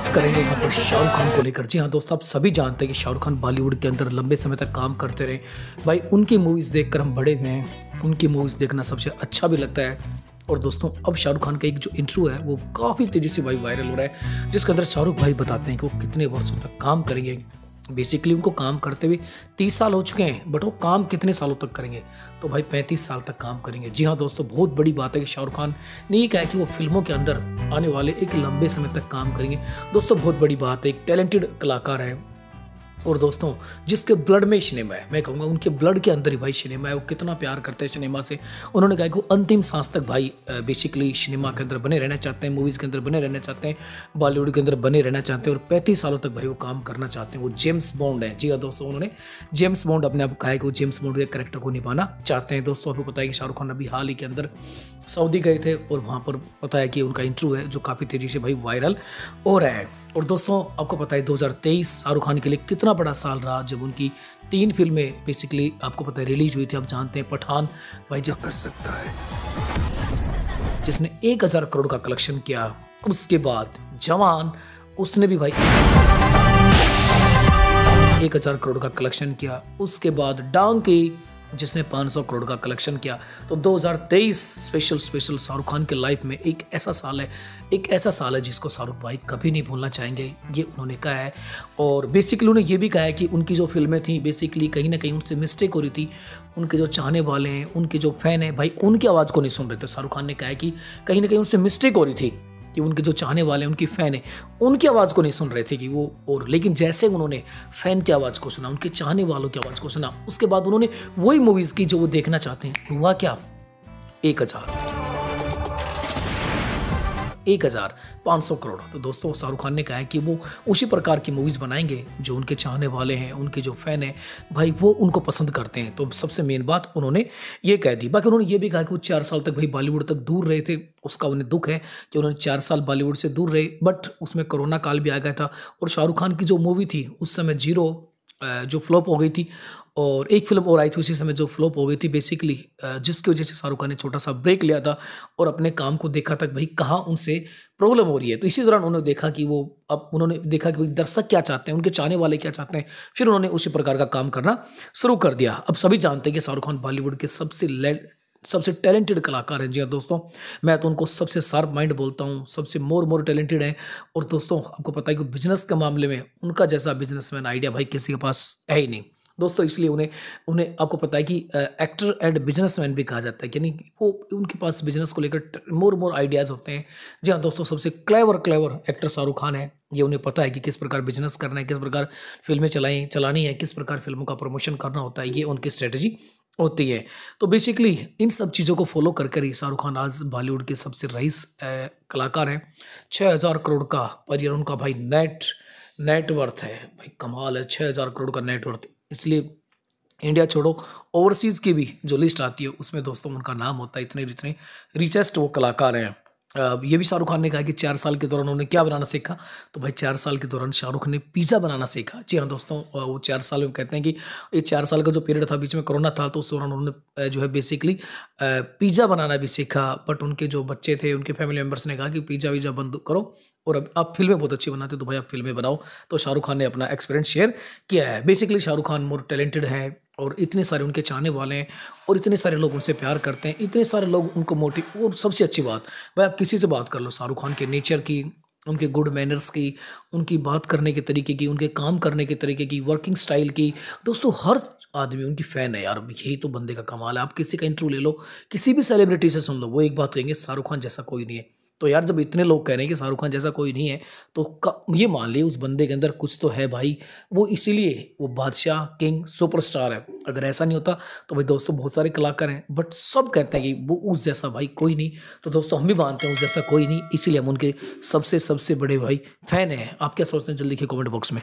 करेंगे यहाँ पर शाहरुख खान को लेकर। जी हाँ दोस्तों, आप सभी जानते हैं कि शाहरुख खान बॉलीवुड के अंदर लंबे समय तक काम करते रहे। भाई, उनकी मूवीज़ देखकर हम बड़े हुए हैं। उनकी मूवीज़ देखना सबसे अच्छा भी लगता है। और दोस्तों, अब शाहरुख खान का एक जो इंटरव्यू है, वो काफ़ी तेज़ी से भाई वायरल हो रहा है, जिसके अंदर शाहरुख भाई बताते हैं कि वो कितने वर्षों तक काम करेंगे। बेसिकली उनको काम करते हुए तीस साल हो चुके हैं बट वो काम कितने सालों तक करेंगे? तो भाई पैंतीस साल तक काम करेंगे। जी हाँ दोस्तों, बहुत बड़ी बात है कि शाहरुख खान ने ये कहा कि वो फ़िल्मों के अंदर आने वाले एक लंबे समय तक काम करेंगे। दोस्तों, बहुत बड़ी बात है, एक टैलेंटेड कलाकार है। और दोस्तों, जिसके ब्लड में सिनेमा है, मैं कहूँगा उनके ब्लड के अंदर ही भाई सिनेमा है, वो कितना प्यार करते हैं सिनेमा से। उन्होंने कहा कि वो अंतिम सांस तक भाई बेसिकली सिनेमा के अंदर बने रहना चाहते हैं मूवीज़ के अंदर बने रहना चाहते हैं बॉलीवुड के अंदर बने रहना चाहते हैं और पैंतीस सालों तक भाई वो काम करना चाहते हैं। वो जेम्स बॉन्ड है। जी हाँ दोस्तों, उन्होंने जेम्स बॉन्ड अपने आप कहा है कि वो जेम्स बॉन्ड के करेक्टर को निभाना चाहते हैं। दोस्तों, आपको पता है कि शाहरुख खान अभी हाल ही के अंदर सऊदी गए थे और वहाँ पर पता है कि उनका इंटरव्यू है, जो काफ़ी तेज़ी से भाई वायरल हो रहा है। और दोस्तों, आपको पता है 2023 शाहरुख खान के लिए कितना बड़ा साल रहा जब उनकी तीन फ़िल्में बेसिकली आपको पता है रिलीज़ हुई थी आप जानते हैं पठान भाई जिस कर सकता है? जिसने एक हज़ार करोड़ का कलेक्शन किया उसके बाद जवान उसने भी भाई एक हज़ार करोड़ का कलेक्शन किया उसके बाद डांकी जिसने 500 करोड़ का कलेक्शन किया। तो 2023 स्पेशल स्पेशल शाहरुख खान के लाइफ में एक ऐसा साल है, एक ऐसा साल है जिसको शाहरुख भाई कभी नहीं भूलना चाहेंगे, ये उन्होंने कहा है। और बेसिकली उन्होंने ये भी कहा है कि उनकी जो फ़िल्में थी बेसिकली कहीं ना कहीं उनसे मिस्टेक हो रही थी। उनके जो चाहने वाले हैं, उनके जो फ़ैन हैं, भाई उनकी आवाज़ को नहीं सुन रहे थे। शाहरुख खान ने कहा है कि कहीं ना कहीं उनसे मिस्टेक हो रही थी। कि उनके जो चाहने वाले उनकी फ़ैन है, उनकी आवाज़ को नहीं सुन रहे थे कि वो और, लेकिन जैसे उन्होंने फ़ैन की आवाज़ को सुना, उनके चाहने वालों की आवाज़ को सुना, उसके बाद उन्होंने वही मूवीज़ की जो वो देखना चाहते हैं। हुआ क्या? एक हज़ार एक हज़ार पाँच सौ करोड़। तो दोस्तों, शाहरुख खान ने कहा है कि वो उसी प्रकार की मूवीज़ बनाएँगे जो उनके चाहने वाले हैं, उनके जो फ़ैन हैं। भाई, वो उनको पसंद करते हैं। तो सबसे मेन बात उन्होंने ये कह दी। बाकी उन्होंने ये भी कहा कि वो चार साल तक भाई बॉलीवुड तक दूर रहे थे, उसका उन्हें दुख है कि उन्होंने चार साल बॉलीवुड से दूर रहे। बट उसमें कोरोना काल भी आ गया था और शाहरुख खान की जो मूवी थी, उस समय ज़ीरो जो फ्लॉप हो गई थी और एक फ़िल्म और आई थी उसी समय जो फ्लॉप हो गई थी बेसिकली जिसकी वजह से शाहरुख खान ने छोटा सा ब्रेक लिया था और अपने काम को देखा था भाई कहाँ उनसे प्रॉब्लम हो रही है। तो इसी दौरान उन्होंने देखा कि वो, अब उन्होंने देखा कि भाई दर्शक क्या चाहते हैं, उनके चाहने वाले क्या चाहते हैं, फिर उन्होंने उसी प्रकार का काम करना शुरू कर दिया। अब सभी जानते हैं कि शाहरुख खान बॉलीवुड के सबसे सबसे टैलेंटेड कलाकार हैं। जी हाँ दोस्तों, मैं तो उनको सबसे शार्प माइंड बोलता हूँ, सबसे मोर मोर टैलेंटेड हैं। और दोस्तों, आपको पता है कि बिज़नेस के मामले में, उनका जैसा बिजनेसमैन आइडिया भाई किसी के पास है ही नहीं। दोस्तों, इसलिए उन्हें उन्हें आपको पता है कि एक्टर एंड बिजनेसमैन भी कहा जाता है यानी वो उनके पास बिज़नेस को लेकर मोर मोर आइडियाज़ होते हैं। जी हाँ दोस्तों, सबसे clever clever actor Shahrukh Khan है। ये उन्हें पता है कि किस प्रकार बिज़नेस करना है, किस प्रकार फ़िल्में चलाई चलानी है, किस प्रकार फ़िल्मों का प्रमोशन करना होता है। ये उनकी स्ट्रेटजी होती है। तो बेसिकली इन सब चीज़ों को फॉलो कर कर ही शाहरुख खान आज बॉलीवुड के सबसे रईस कलाकार हैं। छः हज़ार करोड़ का पर उनका भाई नेट नेटवर्थ है। भाई कमाल है छः हज़ार करोड़ का नेटवर्थ इसलिए इंडिया छोड़ो ओवरसीज़ की भी जो लिस्ट आती है, उसमें दोस्तों उनका नाम होता है इतने इतने रिचेस्ट वो कलाकार हैं। ये भी शाहरुख खान ने कहा कि चार साल के दौरान उन्होंने क्या बनाना सीखा? तो भाई चार साल के दौरान शाहरुख ने पिज़्ज़ा बनाना सीखा। जी हाँ दोस्तों वो चार साल में कहते हैं कि ये चार साल का जो पीरियड था, बीच में कोरोना था तो उस दौरान उन्होंने जो है बेसिकली पिज़्ज़ा बनाना भी सीखा बट उनके जो बच्चे थे, उनके फैमिली मेंबर्स ने कहा कि पिज़्ज़ा वीज़ा बंद करो और अब आप फ़िल्में बहुत अच्छी बनाते हो तो भाई आप फ़िल्में बनाओ। तो शाहरुख खान ने अपना एक्सपीरियंस शेयर किया है। Basically Shahrukh Khan more talented हैं और इतने सारे उनके चाहने वाले हैं और इतने सारे लोग उनसे प्यार करते हैं, इतने सारे लोग उनको मोटिव और सबसे अच्छी बात, भाई आप किसी से बात कर लो, शाहरुख खान के नेचर की, उनके गुड मैनर्स की, उनकी बात करने के तरीके की, उनके काम करने के तरीके की वर्किंग स्टाइल की, दोस्तों हर आदमी उनकी फ़ैन है यार, यही तो बंदे का कमाल है। आप किसी का इंटरव्यू ले लो, किसी भी सेलिब्रिटी से सुन लो, वो एक बात कहेंगे, शाहरुख खान जैसा कोई नहीं है। तो यार जब इतने लोग कह रहे हैं कि शाहरुख खान जैसा कोई नहीं है तो ये मान लिए उस बंदे के अंदर कुछ तो है भाई। वो इसीलिए वो बादशाह, किंग सुपरस्टार है। अगर ऐसा नहीं होता तो भाई दोस्तों बहुत सारे कलाकार हैं बट सब कहते हैं कि वो उस जैसा भाई कोई नहीं। तो दोस्तों हम भी मानते हैं उस जैसा कोई नहीं, इसीलिए हम उनके सबसे सबसे बड़े भाई फ़ैन हैं। आप क्या सोचते हैं? जल्दी के कॉमेंट बॉक्स में।